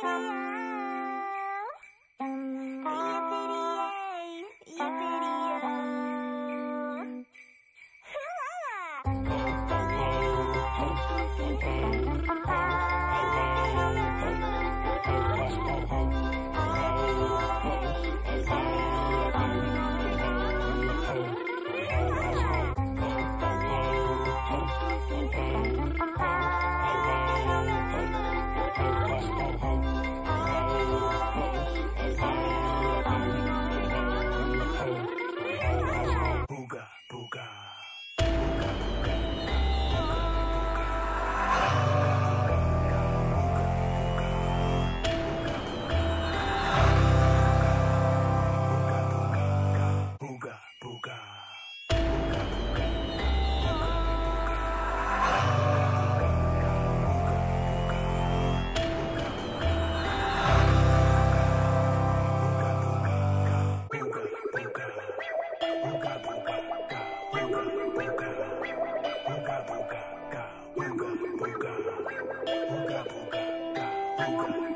Bye. booga, booga, booga, booga, booga.